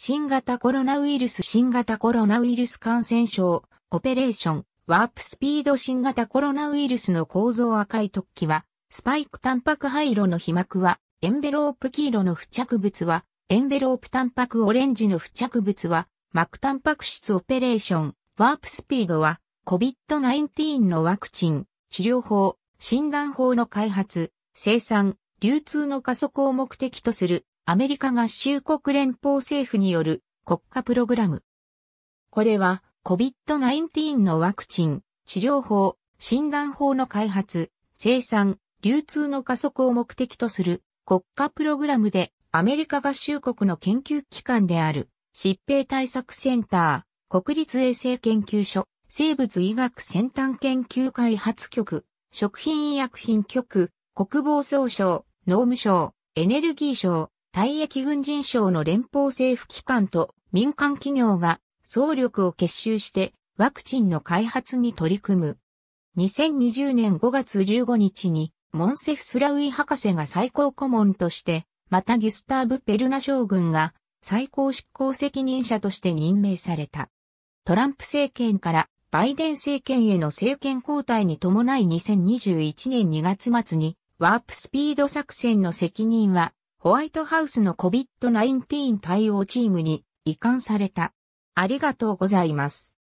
新型コロナウイルス新型コロナウイルス感染症、オペレーション、ワープスピード新型コロナウイルスの構造赤い突起は、スパイクタンパク灰色の被膜は、エンベロープ黄色の付着物は、エンベロープタンパクオレンジの付着物は、膜タンパク質オペレーション、ワープスピードは、COVID-19 のワクチン、治療法、診断法の開発、生産、流通の加速を目的とするアメリカ合衆国連邦政府による国家プログラム。これは COVID-19 のワクチン、治療法、診断法の開発、生産、流通の加速を目的とする国家プログラムでアメリカ合衆国の研究機関である疾病対策センター、国立衛生研究所、生物医学先端研究開発局、食品医薬品局、国防総省、農務省、エネルギー省、退役軍人省の連邦政府機関と民間企業が総力を結集してワクチンの開発に取り組む。2020年5月15日にモンセフスラウイ博士が最高顧問として、またギュスターブ・ペルナ将軍が最高執行責任者として任命された。トランプ政権からバイデン政権への政権交代に伴い2021年2月末にワープスピード作戦の責任はホワイトハウスの COVID-19 対応チームに移管された。ありがとうございます。